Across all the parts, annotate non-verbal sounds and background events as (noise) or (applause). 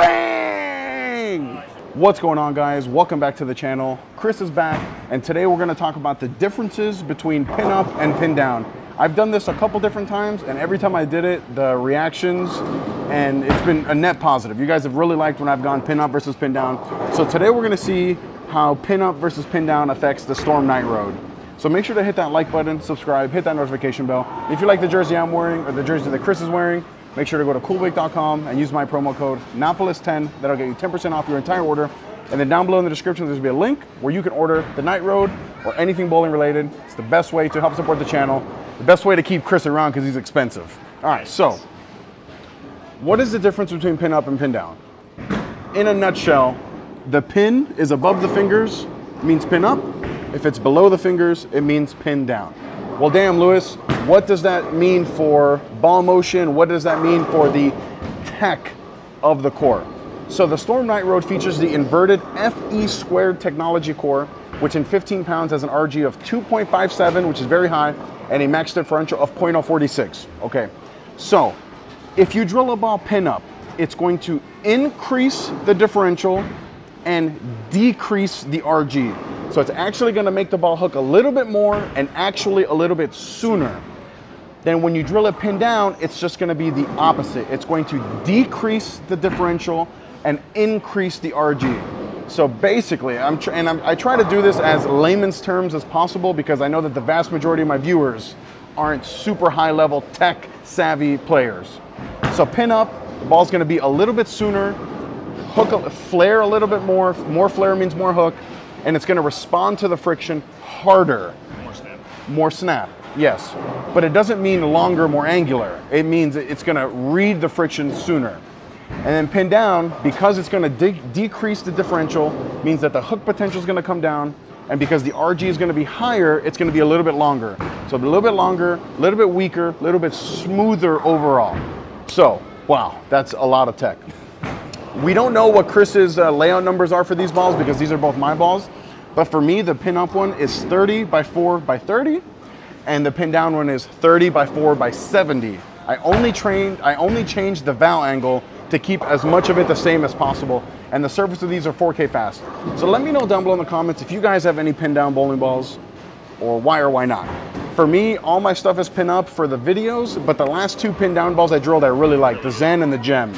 Bang! What's going on guys? Welcome back to the channel. Chris is back and today we're gonna talk about the differences between pin up and pin down. I've done this a couple different times and every time I did it, the reactions and it's been a net positive. You guys have really liked when I've gone pin up versus pin down. So today we're gonna see how pin up versus pin down affects the Storm Night Road. So make sure to hit that like button, subscribe, hit that notification bell. If you like the jersey I'm wearing or the jersey that Chris is wearing, make sure to go to coolwick.com and use my promo code Napoles10. That'll get you 10% off your entire order. And then down below in the description, there's gonna be a link where you can order the Night Road or anything bowling related. It's the best way to help support the channel. The best way to keep Chris around because he's expensive. All right, so what is the difference between pin up and pin down? In a nutshell, the pin is above the fingers, means pin up. If it's below the fingers, it means pin down. Well, damn, Luis, what does that mean for ball motion? What does that mean for the tech of the core? So the Storm Night Road features the inverted FE squared technology core, which in 15 pounds has an RG of 2.57, which is very high, and a max differential of 0.046. Okay, so if you drill a ball pin up, it's going to increase the differential and decrease the RG. So it's actually gonna make the ball hook a little bit more and actually a little bit sooner. Then when you drill it pin down, it's just gonna be the opposite. It's going to decrease the differential and increase the RG. So basically, I'm and I'm, i try to do this as layman's terms as possible because I know that the vast majority of my viewers aren't super high level tech savvy players. So pin up, the ball's gonna be a little bit sooner, hook, a, flare a little bit more. More flare means more hook, and it's gonna respond to the friction harder. More snap. More snap, yes. But it doesn't mean longer, more angular. It means it's gonna read the friction sooner. And then pin down, because it's gonna de decrease the differential, means that the hook potential is gonna come down, and because the RG is gonna be higher, it's gonna be a little bit longer. So a little bit longer, a little bit weaker, a little bit smoother overall. So, wow, that's a lot of tech. We don't know what Chris's uh, layout numbers are for these balls because these are both my balls. But for me, the pin up one is 30 by 4 by 30, and the pin down one is 30 by 4 by 70. I only trained, I only changed the VAL angle to keep as much of it the same as possible. And the surface of these are 4K fast. So let me know down below in the comments if you guys have any pin down bowling balls or why or why not. For me, all my stuff is pin up for the videos, but the last two pin down balls I drilled I really like, the Zen and the Gem.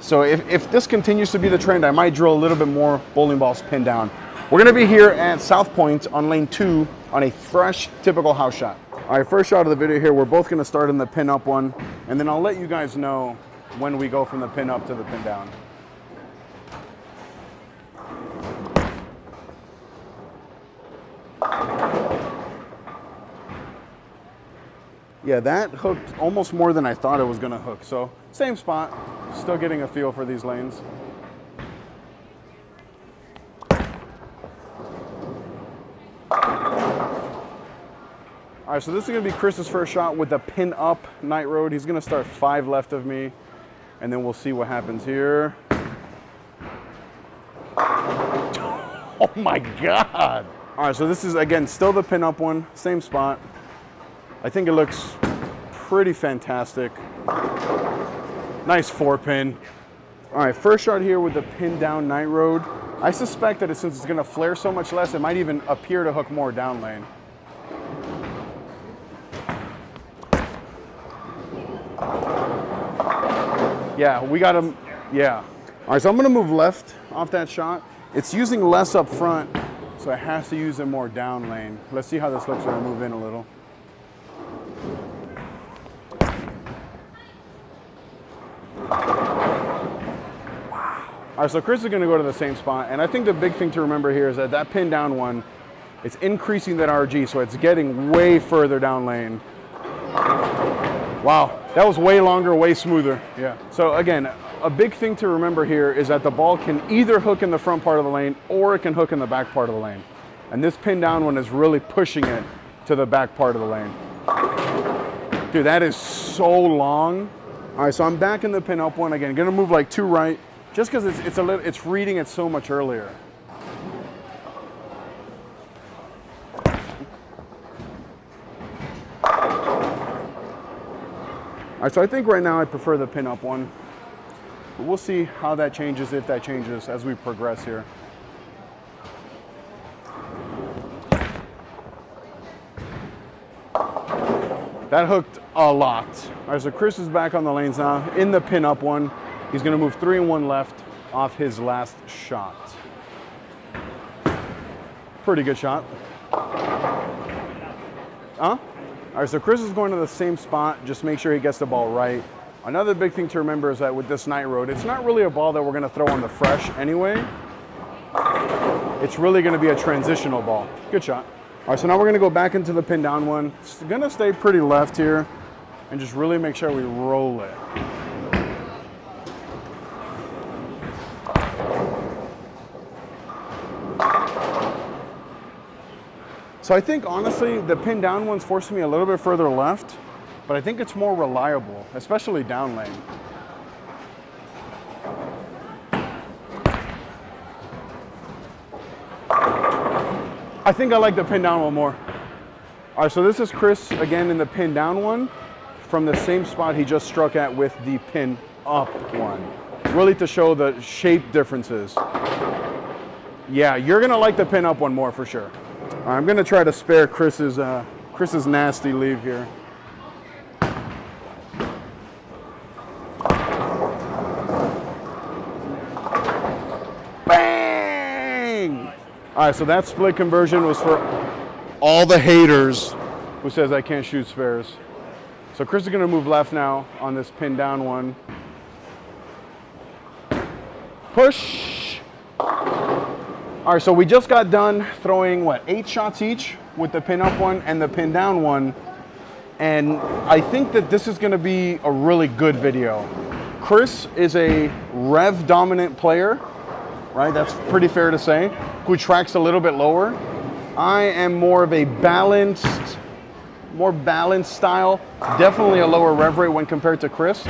So if, if this continues to be the trend, I might drill a little bit more bowling balls pinned down. We're gonna be here at South Point on lane two on a fresh, typical house shot. All right, first shot of the video here, we're both gonna start in the pin up one, and then I'll let you guys know when we go from the pin up to the pin down. Yeah, that hooked almost more than I thought it was gonna hook. So same spot, still getting a feel for these lanes. All right, so this is gonna be Chris's first shot with the pin up Night Road. He's gonna start five left of me, and then we'll see what happens here. (laughs) Oh my God. All right, so this is, again, still the pin up one, same spot. I think it looks pretty fantastic. Nice four pin. All right, first shot here with the pin down Night Road. I suspect that since it's gonna flare so much less, it might even appear to hook more down lane. Yeah, we got him, yeah. All right, so I'm gonna move left off that shot. It's using less up front, so it has to use it more down lane. Let's see how this looks when I move in a little. All right, so Chris is gonna go to the same spot, and I think the big thing to remember here is that that pin down one, it's increasing that RG, so it's getting way further down lane. Wow, that was way longer, way smoother. Yeah. So again, a big thing to remember here is that the ball can either hook in the front part of the lane or it can hook in the back part of the lane. And this pin down one is really pushing it to the back part of the lane. Dude, that is so long. All right, so I'm back in the pin up one again. Gonna move like two right, just because it's, it's a little, it's reading it so much earlier. All right, so I think right now I prefer the pin up one. But we'll see how that changes, if that changes as we progress here. That hooked a lot. All right, so Chris is back on the lanes now in the pin up one. He's gonna move three and one left off his last shot. Pretty good shot. Huh? All right, so Chris is going to the same spot. Just make sure he gets the ball right. Another big thing to remember is that with this night road, it's not really a ball that we're gonna throw on the fresh anyway. It's really gonna be a transitional ball. Good shot. All right, so now we're gonna go back into the pin down one. It's gonna stay pretty left here and just really make sure we roll it. So I think honestly, the pin down one's forcing me a little bit further left, but I think it's more reliable, especially down lane. I think I like the pin down one more. All right, so this is Chris again in the pin down one from the same spot he just struck at with the pin up one. Really to show the shape differences. Yeah, you're gonna like the pin up one more for sure. I'm gonna try to spare Chris's uh, Chris's nasty leave here. Bang! All right, so that split conversion was for all the haters who says I can't shoot spares. So Chris is gonna move left now on this pin down one. Push. All right, so we just got done throwing what, eight shots each with the pin up one and the pin down one. And I think that this is gonna be a really good video. Chris is a rev dominant player, right? That's pretty fair to say, who tracks a little bit lower. I am more of a balanced, more balanced style, definitely a lower rev rate when compared to Chris.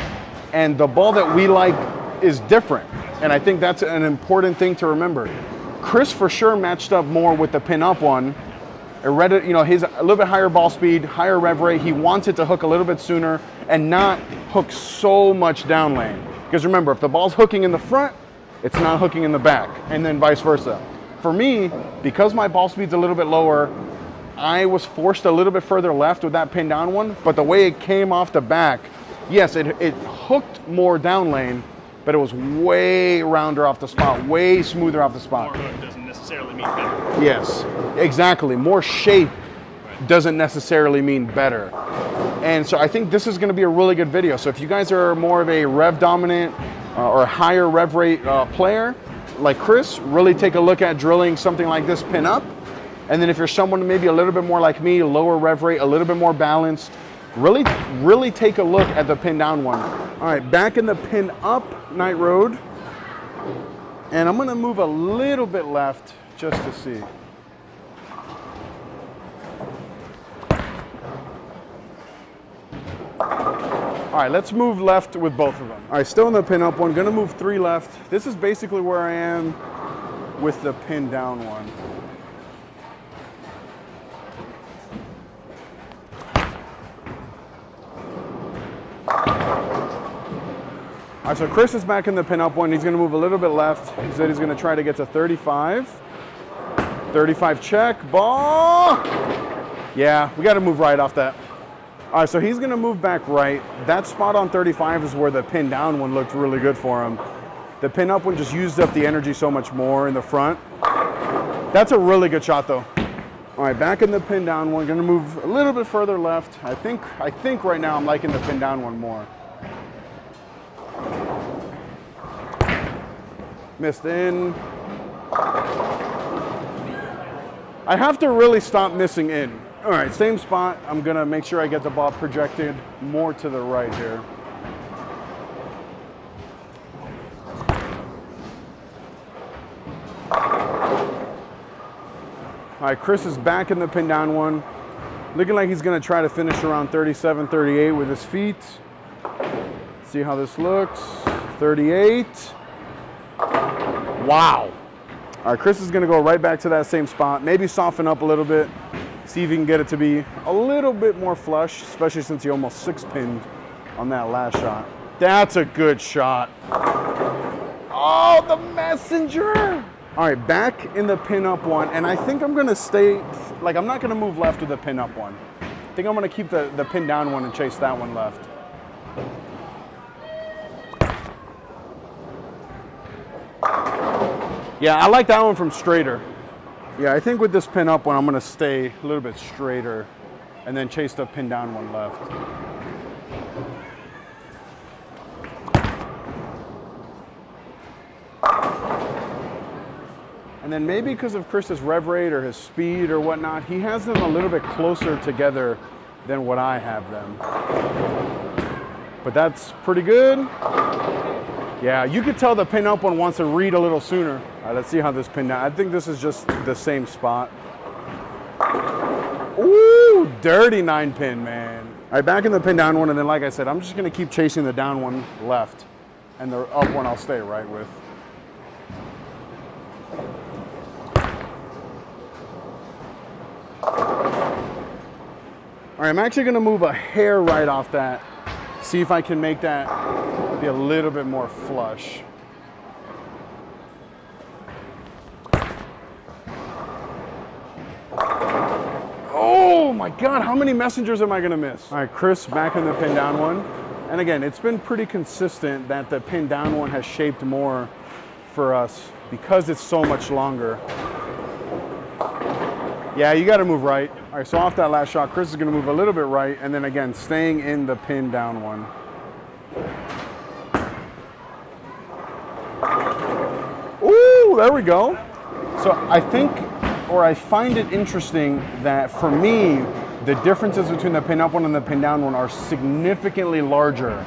And the ball that we like is different. And I think that's an important thing to remember. Chris for sure matched up more with the pin up one. It read it, you know, he's a little bit higher ball speed, higher rev rate. He wants it to hook a little bit sooner and not hook so much down lane. Because remember, if the ball's hooking in the front, it's not hooking in the back, and then vice versa. For me, because my ball speed's a little bit lower, I was forced a little bit further left with that pin down one, but the way it came off the back, yes, it, it hooked more down lane, but it was way rounder off the spot, way smoother off the spot. More hook doesn't necessarily mean better. Yes, exactly. More shape doesn't necessarily mean better. And so I think this is going to be a really good video. So if you guys are more of a rev dominant uh, or higher rev rate uh, player, like Chris, really take a look at drilling something like this pin up. And then if you're someone maybe a little bit more like me, lower rev rate, a little bit more balanced, really, really take a look at the pin down one. All right, back in the pin up night road. And I'm gonna move a little bit left just to see. All right, let's move left with both of them. All right, still in the pin up one, gonna move three left. This is basically where I am with the pin down one. All right, so Chris is back in the pin up one. He's gonna move a little bit left. He said he's gonna try to get to 35. 35 check, ball. Yeah, we gotta move right off that. All right, so he's gonna move back right. That spot on 35 is where the pin down one looked really good for him. The pin up one just used up the energy so much more in the front. That's a really good shot though. All right, back in the pin down one, gonna move a little bit further left. I think, I think right now I'm liking the pin down one more. Missed in. I have to really stop missing in. All right, same spot. I'm gonna make sure I get the ball projected more to the right here. All right, Chris is back in the pin down one. Looking like he's gonna try to finish around 37, 38 with his feet. See how this looks. 38. Wow. All right, Chris is gonna go right back to that same spot. Maybe soften up a little bit. See if he can get it to be a little bit more flush, especially since he almost six pinned on that last shot. That's a good shot. Oh, the messenger. All right, back in the pin-up one, and I think I'm gonna stay, like I'm not gonna move left with the pin-up one. I think I'm gonna keep the, the pin down one and chase that one left. Yeah, I like that one from straighter. Yeah, I think with this pin up one, I'm gonna stay a little bit straighter and then chase the pin down one left. And then maybe because of Chris's rev rate or his speed or whatnot, he has them a little bit closer together than what I have them. But that's pretty good. Yeah, you could tell the pin up one wants to read a little sooner. All right, let's see how this pin down. I think this is just the same spot. Ooh, dirty nine pin, man. All right, back in the pin down one, and then like I said, I'm just gonna keep chasing the down one left, and the up one I'll stay right with. All right, I'm actually gonna move a hair right off that. See if I can make that be a little bit more flush. Oh my God, how many messengers am I gonna miss? All right, Chris back in the pin down one. And again, it's been pretty consistent that the pin down one has shaped more for us because it's so much longer. Yeah, you gotta move right. All right, so off that last shot, Chris is gonna move a little bit right, and then again, staying in the pin down one. Ooh, there we go. So I think, or I find it interesting that for me, the differences between the pin up one and the pin down one are significantly larger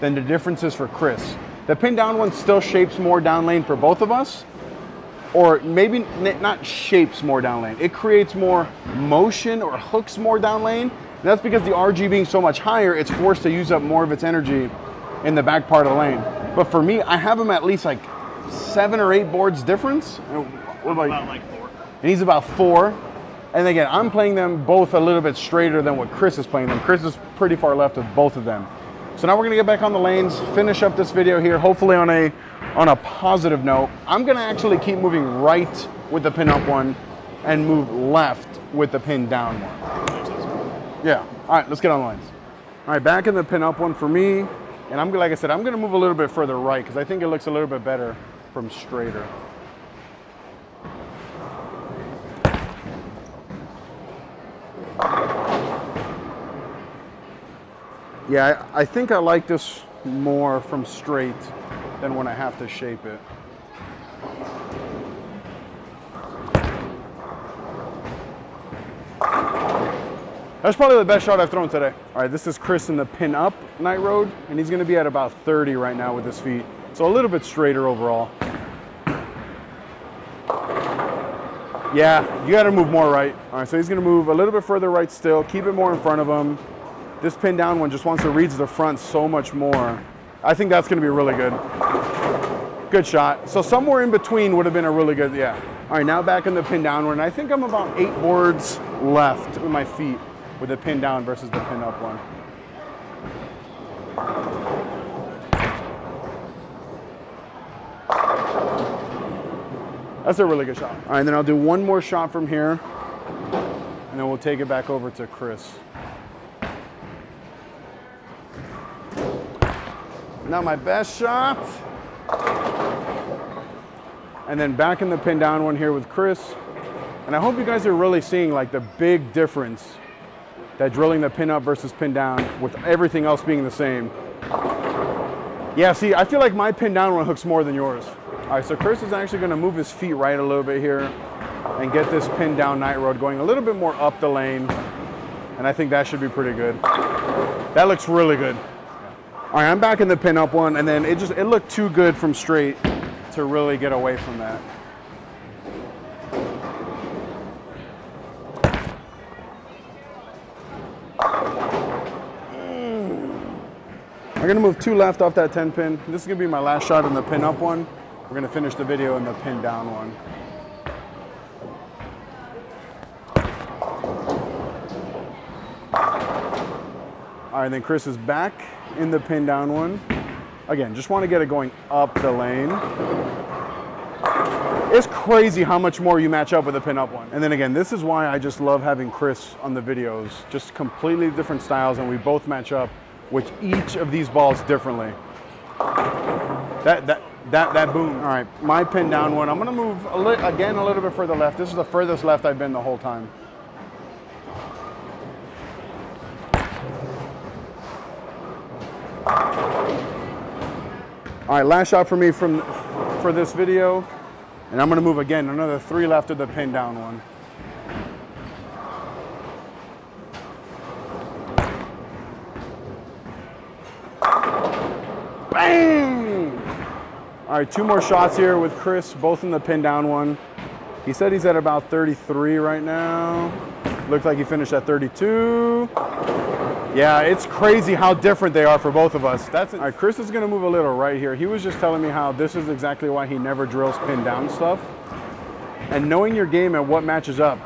than the differences for Chris. The pin down one still shapes more down lane for both of us, or maybe not shapes more down lane. It creates more motion or hooks more down lane. And that's because the RG being so much higher, it's forced to use up more of its energy in the back part of the lane. But for me, I have him at least like seven or eight boards difference. What about, about like four. And he's about four. And again, I'm playing them both a little bit straighter than what Chris is playing them. Chris is pretty far left of both of them. So now we're gonna get back on the lanes, finish up this video here, hopefully on a on a positive note. I'm gonna actually keep moving right with the pin up one and move left with the pin down one. Yeah, all right, let's get on the lanes. All right, back in the pin up one for me. And I'm like I said, I'm gonna move a little bit further right because I think it looks a little bit better from straighter. Yeah, I, I think I like this more from straight than when I have to shape it. That's probably the best shot I've thrown today. All right, this is Chris in the pin up night road, and he's gonna be at about 30 right now with his feet. So a little bit straighter overall. Yeah, you gotta move more right. All right, so he's gonna move a little bit further right still, keep it more in front of him. This pin down one just wants to reach the front so much more. I think that's gonna be really good. Good shot. So somewhere in between would have been a really good, yeah. All right, now back in the pin down one. I think I'm about eight boards left with my feet with the pin down versus the pin up one. That's a really good shot. All right, then I'll do one more shot from here, and then we'll take it back over to Chris. Now my best shot. And then back in the pin down one here with Chris. And I hope you guys are really seeing like the big difference that drilling the pin up versus pin down with everything else being the same. Yeah, see, I feel like my pin down one hooks more than yours. All right, so Chris is actually gonna move his feet right a little bit here and get this pin down night road going a little bit more up the lane. And I think that should be pretty good. That looks really good. All right, I'm back in the pin up one and then it just, it looked too good from straight to really get away from that. Mm. I'm gonna move two left off that 10 pin. This is gonna be my last shot in the pin up one. We're gonna finish the video in the pin down one. All right, then Chris is back in the pin down one. Again, just want to get it going up the lane. It's crazy how much more you match up with a pin-up one. And then again, this is why I just love having Chris on the videos. Just completely different styles and we both match up with each of these balls differently. That, that, that, that boom. All right, my pin down one. I'm gonna move a again a little bit further left. This is the furthest left I've been the whole time. All right, last shot for me from for this video. And I'm gonna move again, another three left of the pin down one. Bang! All right, two more shots here with Chris, both in the pin down one. He said he's at about 33 right now. Looks like he finished at 32. Yeah, it's crazy how different they are for both of us. That's it. All right, Chris is gonna move a little right here. He was just telling me how this is exactly why he never drills pin down stuff. And knowing your game and what matches up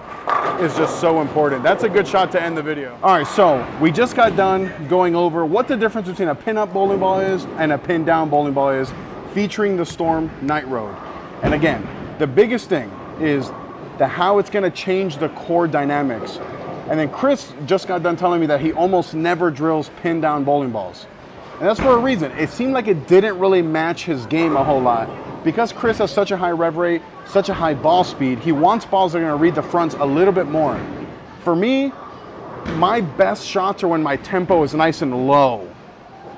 is just so important. That's a good shot to end the video. All right, so we just got done going over what the difference between a pin-up bowling ball is and a pin-down bowling ball is, featuring the Storm Night Road. And again, the biggest thing is the how it's gonna change the core dynamics. And then Chris just got done telling me that he almost never drills pin-down bowling balls. And that's for a reason. It seemed like it didn't really match his game a whole lot. Because Chris has such a high rev rate, such a high ball speed, he wants balls that are gonna read the fronts a little bit more. For me, my best shots are when my tempo is nice and low.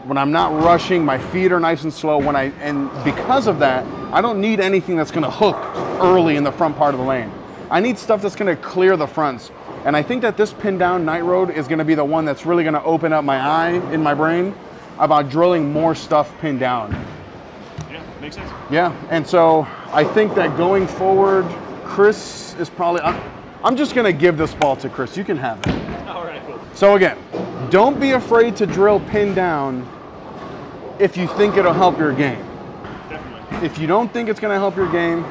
When I'm not rushing, my feet are nice and slow. When I and because of that, I don't need anything that's gonna hook early in the front part of the lane. I need stuff that's gonna clear the fronts. And I think that this pin down night road is gonna be the one that's really gonna open up my eye in my brain about drilling more stuff pinned down. Yeah, makes sense. Yeah, and so I think that going forward, Chris is probably. I'm, I'm just gonna give this ball to Chris. You can have it. (laughs) All right, cool. So again, don't be afraid to drill pin down if you think it'll help your game. Definitely. If you don't think it's gonna help your game,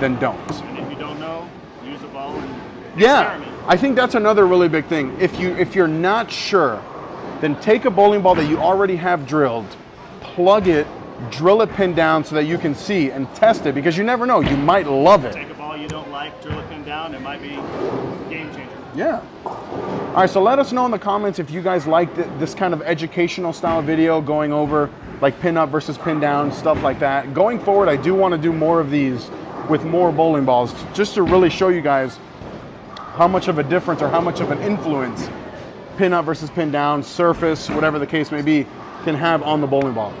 then don't. And if you don't know, use the ball and experiment. Yeah, experiment. I think that's another really big thing. If you if you're not sure, then take a bowling ball that you already have drilled, plug it, drill it pin down so that you can see and test it because you never know, you might love it. Take a ball you don't like, drill a pin down, it might be game changer. Yeah. All right, so let us know in the comments if you guys liked this kind of educational style video going over like pin up versus pin down, stuff like that. Going forward, I do want to do more of these with more bowling balls just to really show you guys how much of a difference or how much of an influence pin up versus pin down, surface, whatever the case may be, can have on the bowling ball.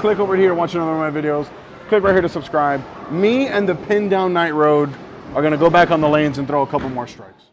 Click over here to watch another one of my videos. Click right here to subscribe. Me and the pin down night road are gonna go back on the lanes and throw a couple more strikes.